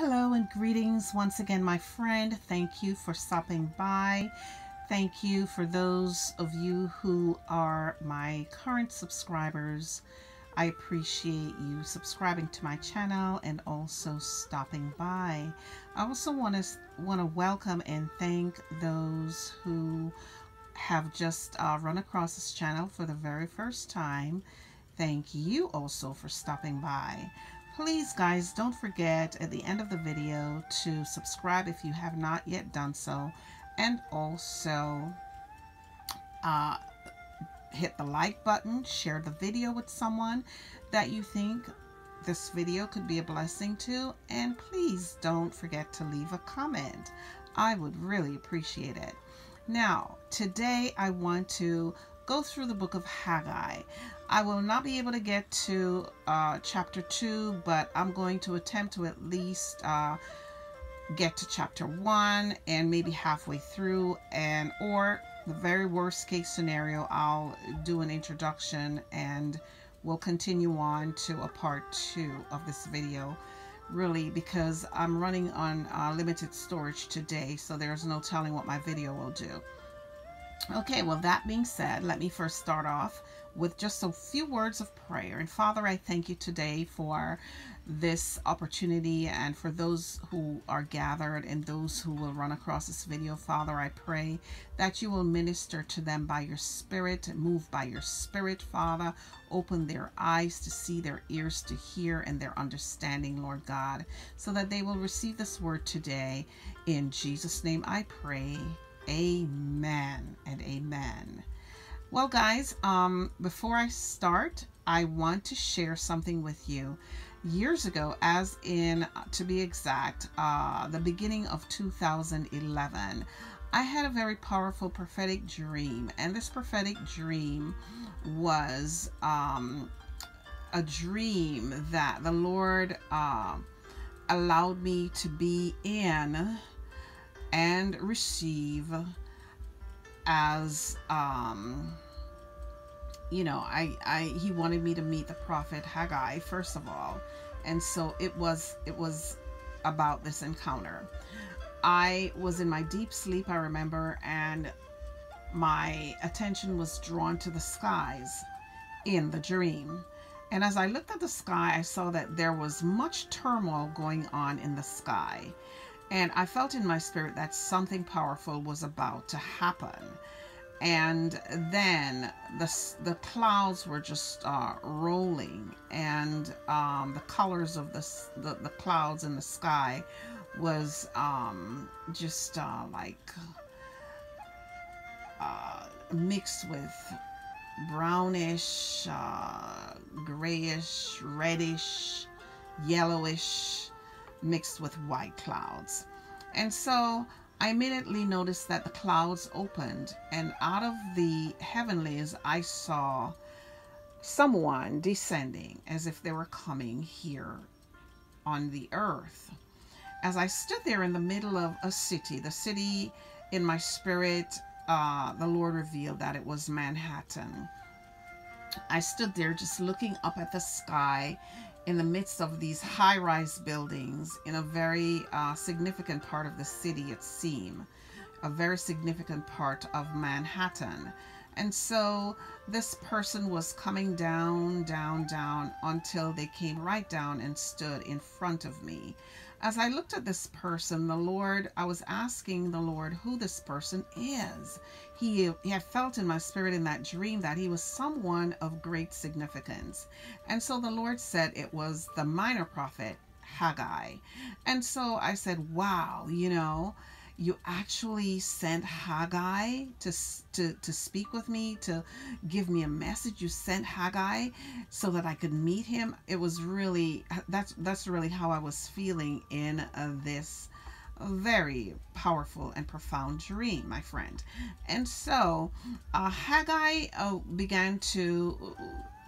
Hello and greetings once again, my friend. Thank you for stopping by. Thank you for those of you who are my current subscribers. I appreciate you subscribing to my channel and also stopping by. I also want to want to welcome and thank those who have just uh, run across this channel for the very first time. Thank you also for stopping by. Please, guys, don't forget at the end of the video to subscribe if you have not yet done so. And also uh, hit the like button, share the video with someone that you think this video could be a blessing to. And please don't forget to leave a comment. I would really appreciate it. Now, today I want to go through the book of Haggai. I will not be able to get to uh, chapter 2, but I'm going to attempt to at least uh, get to chapter 1 and maybe halfway through and or the very worst case scenario I'll do an introduction and we'll continue on to a part 2 of this video really because I'm running on uh, limited storage today so there's no telling what my video will do. Okay, well, that being said, let me first start off with just a few words of prayer. And Father, I thank you today for this opportunity and for those who are gathered and those who will run across this video. Father, I pray that you will minister to them by your spirit, move by your spirit, Father. Open their eyes to see, their ears to hear, and their understanding, Lord God, so that they will receive this word today. In Jesus' name I pray. Amen and amen. Well, guys, um, before I start, I want to share something with you. Years ago, as in, to be exact, uh, the beginning of 2011, I had a very powerful prophetic dream. And this prophetic dream was um, a dream that the Lord uh, allowed me to be in and receive as um you know i i he wanted me to meet the prophet haggai first of all. And so it was it was about this encounter. I was in my deep sleep i remember and my attention was drawn to the skies in the dream. And as i looked at the sky i saw that there was much turmoil going on in the sky and I felt in my spirit that something powerful was about to happen. And then the, the clouds were just uh, rolling, and um, the colors of the, the, the, clouds in the sky was um, just uh, like uh, mixed with brownish, uh, grayish, reddish, yellowish mixed with white clouds. And so I immediately noticed that the clouds opened, and out of the heavenlies, I saw someone descending as if they were coming here on the earth. As I stood there in the middle of a city, the city in my spirit, uh, the Lord revealed that it was Manhattan. I stood there just looking up at the sky in the midst of these high rise buildings in a very uh, significant part of the city, it seemed, a very significant part of Manhattan. And so this person was coming down, down, down until they came right down and stood in front of me as I looked at this person, the Lord, I was asking the Lord who this person is. He, he had felt in my spirit in that dream that he was someone of great significance. And so the Lord said it was the minor prophet Haggai. And so I said, wow, you know, you actually sent Haggai to, to, to speak with me, to give me a message. You sent Haggai so that I could meet him. It was really, that's, that's really how I was feeling in uh, this very powerful and profound dream, my friend. And so uh, Haggai uh, began to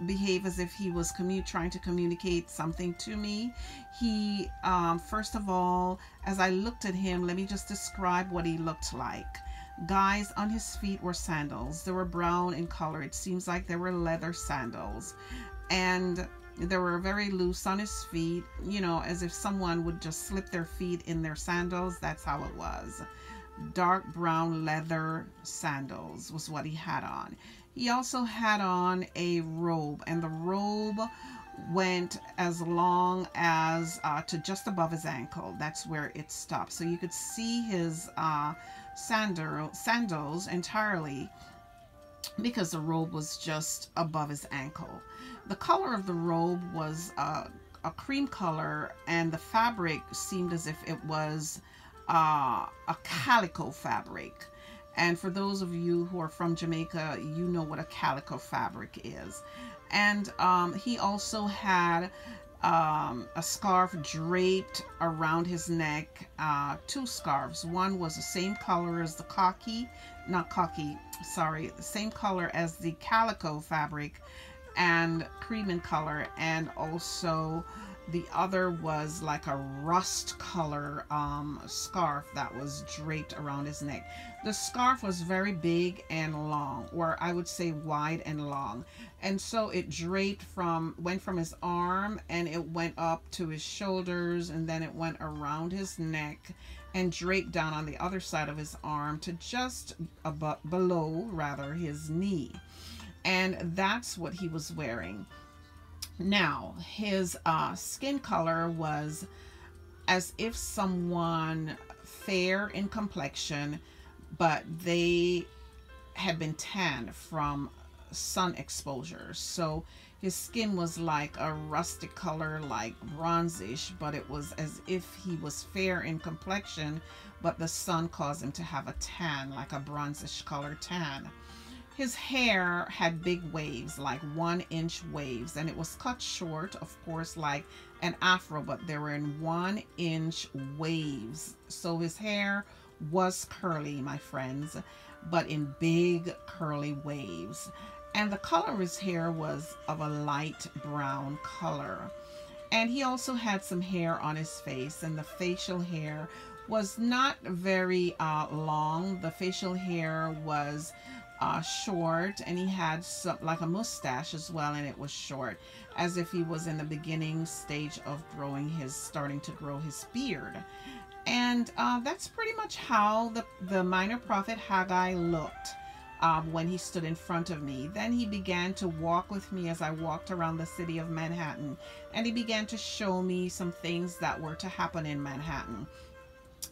behave as if he was commu- trying to communicate something to me. He, um, first of all, as I looked at him, let me just describe what he looked like. Guys, on his feet were sandals. They were brown in color. It seems like they were leather sandals. And They were very loose on his feet, you know, as if someone would just slip their feet in their sandals. That's how it was. Dark brown leather sandals was what he had on. He also had on a robe, and the robe went as long as uh, to just above his ankle. That's where it stopped. So you could see his uh, sandal, sandals entirely because the robe was just above his ankle. The color of the robe was uh, a cream color, and the fabric seemed as if it was uh, a calico fabric. And for those of you who are from Jamaica, you know what a calico fabric is and um, he also had um, a scarf draped around his neck, uh, two scarves. One was the same color as the khaki, not khaki, sorry, the same color as the calico fabric and cream in color, and also the other was like a rust color um, scarf that was draped around his neck. The scarf was very big and long, or I would say wide and long. And so it draped from, went from his arm and it went up to his shoulders and then it went around his neck and draped down on the other side of his arm to just above, below, rather, his knee. And that's what he was wearing. Now, his uh, skin color was as if someone fair in complexion, but they had been tanned from sun exposure. So his skin was like a rustic color, like bronzish, but it was as if he was fair in complexion, but the sun caused him to have a tan, like a bronzish color tan. His hair had big waves, like one inch waves, and it was cut short, of course, like an afro, but they were in one inch waves. So his hair was curly, my friends, but in big curly waves. And the color of his hair was of a light brown color. And he also had some hair on his face, and the facial hair was not very uh, long. The facial hair was uh, short and he had some like a mustache as well and it was short as if he was in the beginning stage of growing his starting to grow his beard and uh, that's pretty much how the, the minor prophet Haggai looked um, when he stood in front of me. Then he began to walk with me as I walked around the city of Manhattan and he began to show me some things that were to happen in Manhattan.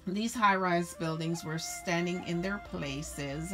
These high-rise buildings were standing in their places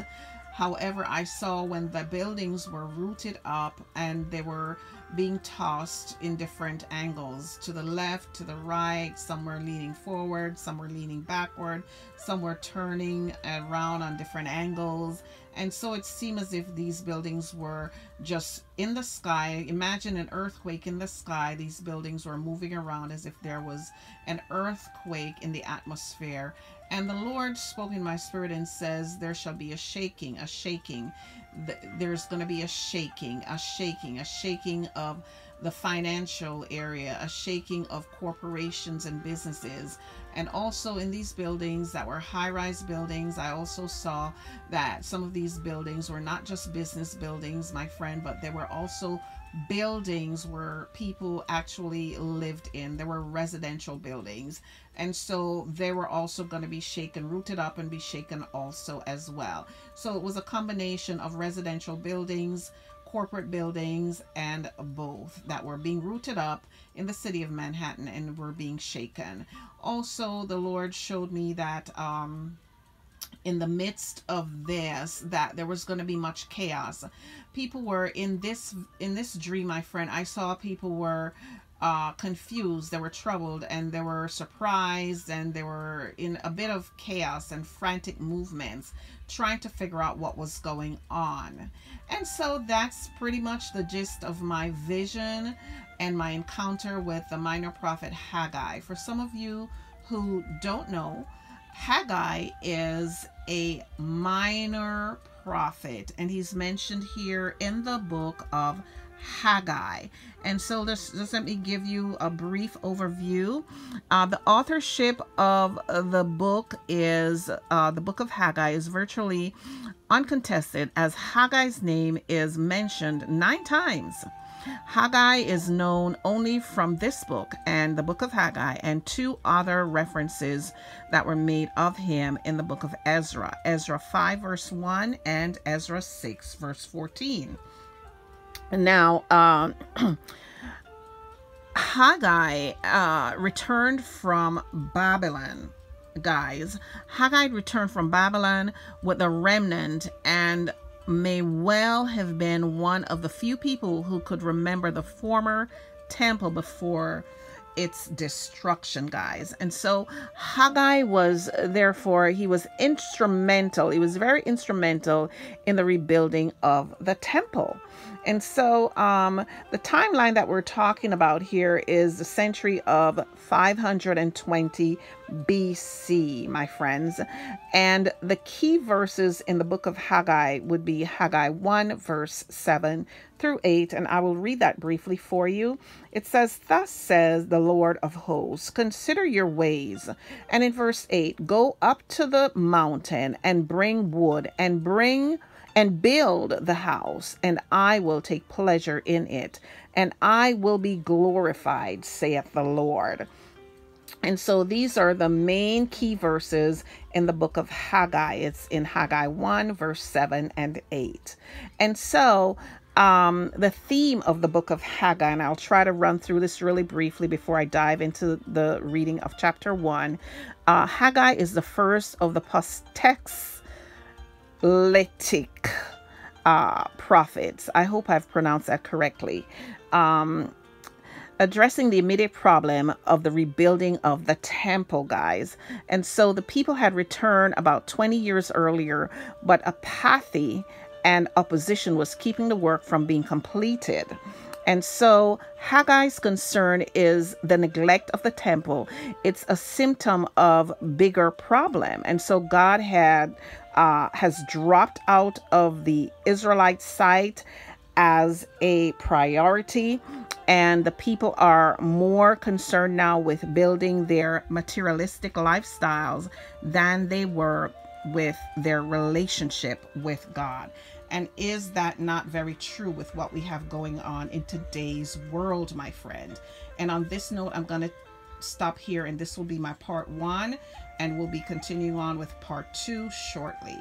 However, I saw when the buildings were rooted up and they were being tossed in different angles to the left, to the right, some were leaning forward, some were leaning backward, some were turning around on different angles. And so it seemed as if these buildings were just in the sky. Imagine an earthquake in the sky. These buildings were moving around as if there was an earthquake in the atmosphere. And the Lord spoke in my spirit and says, There shall be a shaking, a shaking. There's going to be a shaking, a shaking, a shaking of the financial area, a shaking of corporations and businesses. And also in these buildings that were high rise buildings, I also saw that some of these buildings were not just business buildings, my friend, but they were also buildings where people actually lived in. There were residential buildings. And so they were also going to be shaken, rooted up and be shaken also as well. So it was a combination of residential buildings, corporate buildings, and both that were being rooted up in the city of Manhattan and were being shaken. Also, the Lord showed me that um, in the midst of this that there was going to be much chaos people were in this in this dream my friend i saw people were uh, confused, they were troubled, and they were surprised, and they were in a bit of chaos and frantic movements, trying to figure out what was going on. And so that's pretty much the gist of my vision and my encounter with the minor prophet Haggai. For some of you who don't know, Haggai is a minor prophet, and he's mentioned here in the book of Haggai. And so just, let me give you a brief overview. Uh, the authorship of the book is, uh, the book of Haggai is virtually uncontested as Haggai's name is mentioned nine times Haggai is known only from this book and the book of Haggai and two other references that were made of him in the book of Ezra Ezra 5, verse 1, and Ezra 6, verse 14. Now, uh, Haggai uh, returned from Babylon guys. Haggai returned from Babylon with a remnant and may well have been one of the few people who could remember the former temple before its destruction, guys. And so Haggai was, therefore, he was instrumental. He was very instrumental in the rebuilding of the temple. And so um, the timeline that we're talking about here is the century of 520 BC, my friends. And the key verses in the book of Haggai would be Haggai 1, verse 7 through 8. And I will read that briefly for you. It says, Thus says the Lord of hosts, consider your ways. And in verse 8, go up to the mountain and bring wood and bring and build the house, and I will take pleasure in it, and I will be glorified, saith the Lord. And so these are the main key verses in the book of Haggai. It's in Haggai 1, verse 7 and 8. And so um, the theme of the book of Haggai, and I'll try to run through this really briefly before I dive into the reading of chapter 1. Uh, Haggai is the first of the post text Letic uh, prophets. I hope I've pronounced that correctly. Um, addressing the immediate problem of the rebuilding of the temple, guys. And so the people had returned about 20 years earlier, but apathy and opposition was keeping the work from being completed. And so Haggai's concern is the neglect of the temple. It's a symptom of bigger problem. And so God had uh, has dropped out of the Israelite sight as a priority and the people are more concerned now with building their materialistic lifestyles than they were with their relationship with God. And is that not very true with what we have going on in today's world, my friend? And on this note, I'm going to stop here, and this will be my part one, and we'll be continuing on with part two shortly.